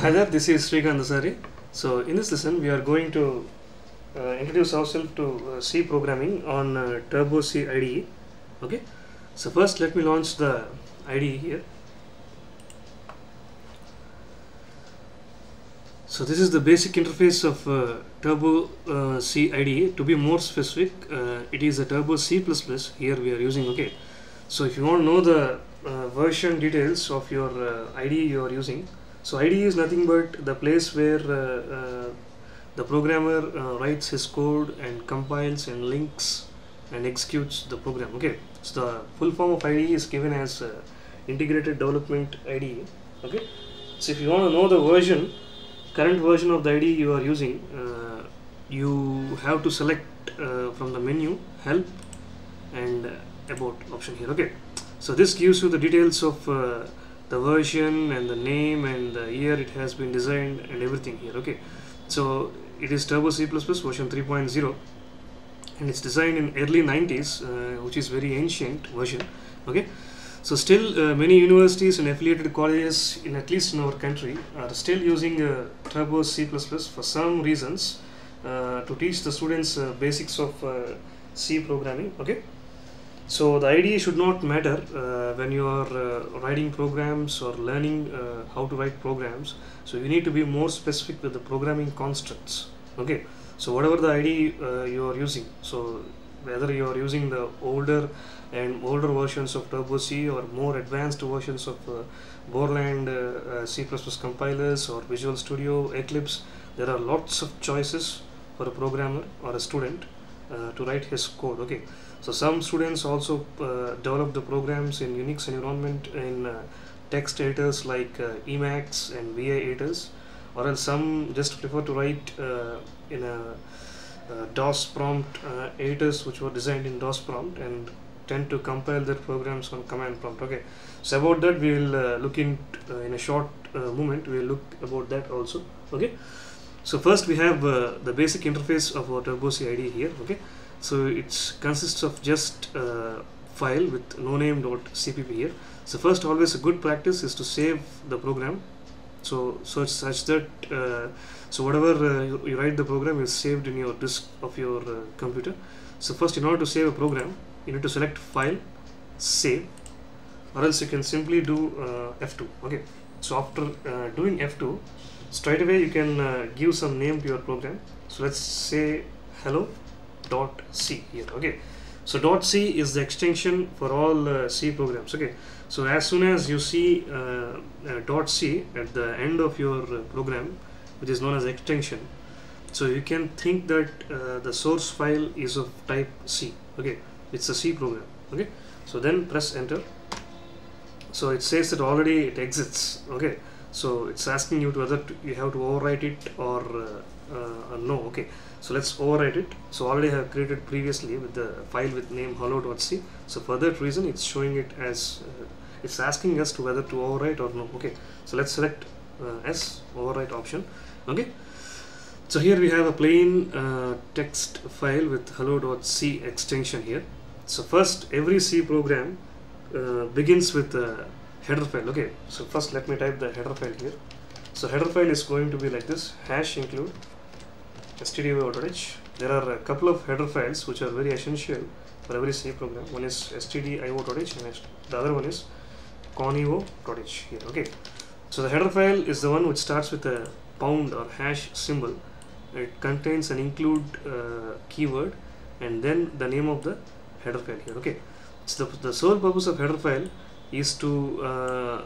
Hi there, this is Srikanth Dasari. So in this lesson, we are going to uh, introduce ourselves to uh, C programming on uh, Turbo C IDE. Okay. So first, let me launch the IDE here. So this is the basic interface of uh, Turbo uh, C IDE. To be more specific, uh, it is a Turbo C++ here we are using. Okay. So if you want to know the uh, version details of your IDE you are using, so IDE is nothing but the place where uh, uh, the programmer uh, writes his code and compiles and links and executes the program. Okay, so the full form of IDE is given as Integrated Development IDE. Okay, so if you want to know the version, current version of the IDE you are using, uh, you have to select uh, from the menu Help and uh, About option here. Okay, so this gives you the details of the version and the name and the year it has been designed and everything here okay? So it is turbo c++ version 3.0 and it's designed in early 90s uh, which is very ancient version okay? So still uh, many universities and affiliated colleges in at least in our country are still using uh, turbo c++ for some reasons uh, to teach the students uh, basics of uh, c programming okay so the IDE should not matter uh, when you are uh, writing programs or learning uh, how to write programs. So you need to be more specific with the programming constructs. Okay. So whatever the ID uh, you are using, so whether you are using the older and older versions of Turbo C or more advanced versions of uh, Borland uh, C++ compilers or Visual Studio, Eclipse, there are lots of choices for a programmer or a student uh, to write his code. Okay. So some students also uh, develop the programs in Unix environment in uh, text editors like uh, Emacs and VI editors, or else some just prefer to write uh, in a DOS prompt editors which were designed in DOS prompt and tend to compile their programs on command prompt. Okay, so about that we will look in in a short moment. We will look about that also. Okay, so first we have uh, the basic interface of our Turbo C IDE here. Okay? So it consists of just a file with no name.cpp here. So first always a good practice is to save the program. So such such that uh, so whatever uh, you, you write the program is saved in your disk of your uh, computer. So first in order to save a program you need to select file save or else you can simply do uh, f2 okay? So after uh, doing f2 straight away you can uh, give some name to your program. So let's say hello dot c here okay? So dot c is the extension for all uh, c programs okay? So as soon as you see uh, uh, dot c at the end of your uh, program which is known as extension so you can think that the source file is of type c okay? It's a c program okay? So then press enter. So it says that already it exists okay so it's asking you to whether you have to overwrite it or uh, uh, no okay. So let's overwrite it. So already I have created previously with the file with name hello.c so for that reason it's showing it as uh, it's asking us to whether to overwrite or no okay. So let's select uh, s overwrite option okay. So here we have a plain uh, text file with hello.c extension here. So first every c program uh, begins with a header file okay. So first let me type the header file here. So header file is going to be like this. Hash include stdio.h there are a couple of header files which are very essential for every C program. One is stdio.h and the other one is conio.h here okay. So the header file is the one which starts with a pound or hash symbol. It contains an include uh, keyword and then the name of the header file here okay. So the, the sole purpose of header file is to uh,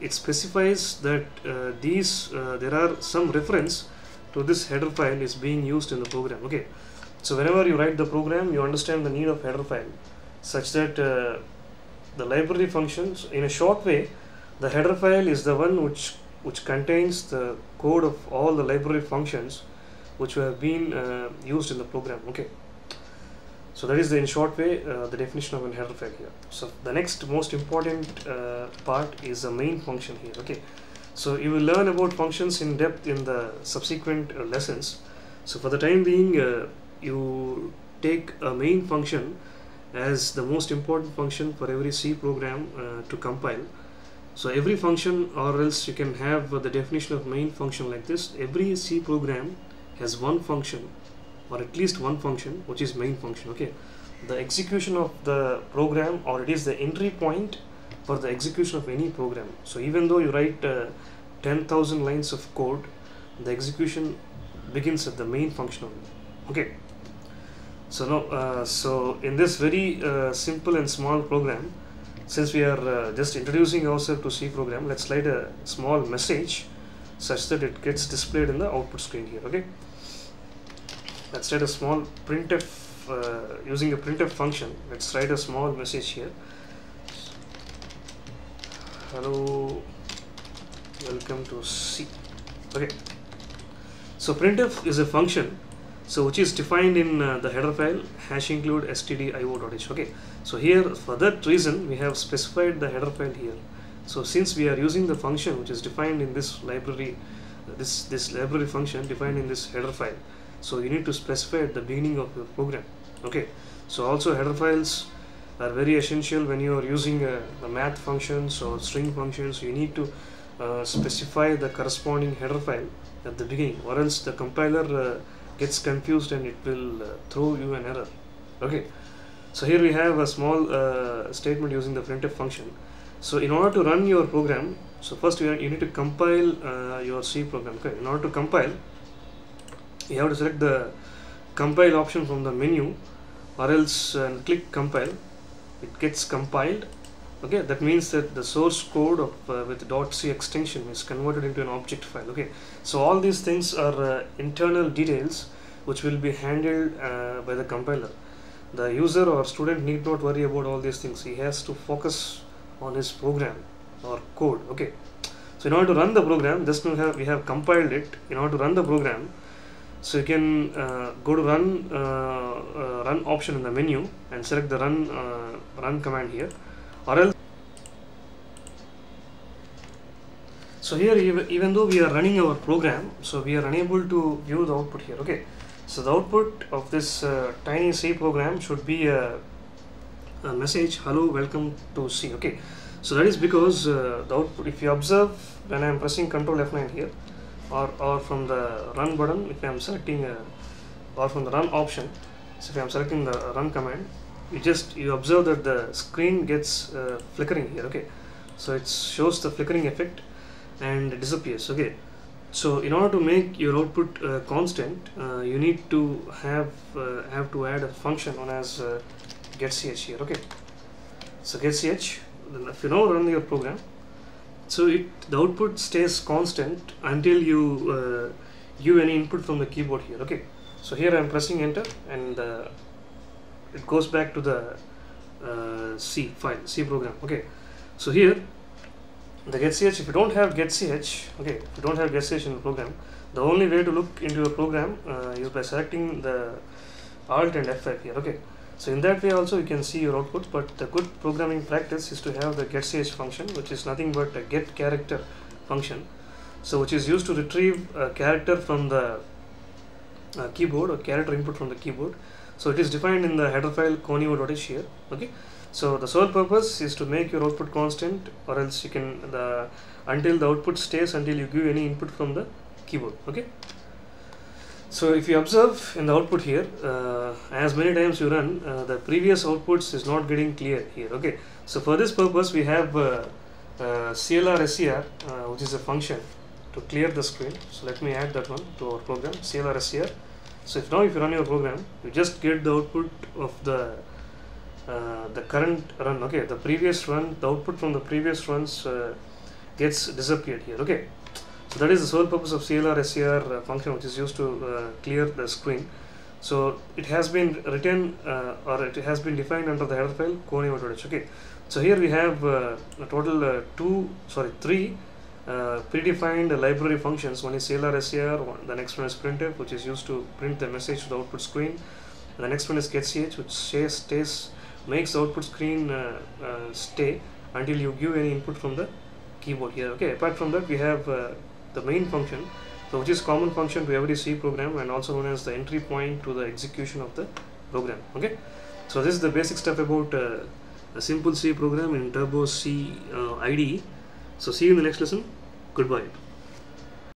it specifies that uh, these uh, there are some reference to this header file is being used in the program. Okay. So whenever you write the program you understand the need of header file such that uh, the library functions in a short way the header file is the one which which contains the code of all the library functions which have been uh, used in the program. Okay so that is the in short way uh, the definition of header file here. So the next most important uh, part is the main function here okay? So you will learn about functions in depth in the subsequent uh, lessons. So for the time being uh, you take a main function as the most important function for every C program uh, to compile. So every function or else you can have the definition of main function like this. Every C program has one function or at least one function which is main function okay? The execution of the program or it is the entry point for the execution of any program. So even though you write uh, 10,000 lines of code the execution begins at the main function only okay? So now uh, so in this very uh, simple and small program since we are uh, just introducing ourselves to C program let's write a small message such that it gets displayed in the output screen here okay let's write a small printf uh, using a printf function. Let's write a small message here. Hello. Welcome to C. Okay. So printf is a function so which is defined in uh, the header file hash include stdio.h okay. So here for that reason we have specified the header file here. So since we are using the function which is defined in this library this this library function defined in this header file so you need to specify at the beginning of your program okay? So also header files are very essential when you are using uh, the math functions or string functions. You need to uh, specify the corresponding header file at the beginning or else the compiler uh, gets confused and it will uh, throw you an error okay? So here we have a small uh, statement using the printf function. So in order to run your program so first you, you need to compile uh, your C program okay? In order to compile you have to select the compile option from the menu or else uh, click compile. It gets compiled. Okay that means that the source code of uh, with. dot .c extension is converted into an object file okay? So all these things are uh, internal details which will be handled uh, by the compiler. The user or student need not worry about all these things. He has to focus on his program or code okay? So in order to run the program just now we have compiled it. In order to run the program so you can uh, go to run uh, uh, run option in the menu and select the run run command here. Or else so here even, even though we are running our program so we are unable to view the output here okay? So the output of this uh, tiny C program should be a, a, message hello welcome to C okay? So that is because uh, the output if you observe when I am pressing control F9 here or, or from the run button if I am selecting a, or from the run option so if I am selecting the run command you just you observe that the screen gets uh, flickering here okay? So it shows the flickering effect and disappears okay? So in order to make your output uh, constant uh, you need to have uh, have to add a function known as uh, getch here okay? So getch if you now run your program so it the output stays constant until you uh, give any input from the keyboard here okay? So here I am pressing enter and uh, it goes back to the uh, C file C program okay? So here the getch if you don't have getch okay if you don't have getch in the program the only way to look into your program uh, is by selecting the alt and F5 here okay so in that way also you can see your output but the good programming practice is to have the getch function which is nothing but a get character function. So which is used to retrieve a character from the uh, keyboard or character input from the keyboard. So it is defined in the header file conio.h here okay? So the sole purpose is to make your output constant or else you can the until the output stays until you give any input from the keyboard okay so if you observe in the output here uh, as many times you run uh, the previous outputs is not getting clear here okay? So for this purpose we have uh, uh CLR uh, which is a function to clear the screen. So let me add that one to our program CLR SCR so if now if you run your program you just get the output of the uh, the current run okay? The previous run the output from the previous runs gets disappeared here okay that is the sole purpose of CLR SCR uh, function which is used to uh, clear the screen. So it has been written uh, or it has been defined under the header file conio.h okay. So here we have a total two sorry three uh, predefined library functions. One is CLR SCR the next one is printf which is used to print the message to the output screen. And the next one is getch which stays, stays makes the output screen uh, uh, stay until you give any input from the keyboard here. Okay. Apart from that we have uh, the main function so which is common function to every C program and also known as the entry point to the execution of the program okay? So this is the basic stuff about uh, a simple C program in Turbo C uh, IDE so see you in the next lesson. Goodbye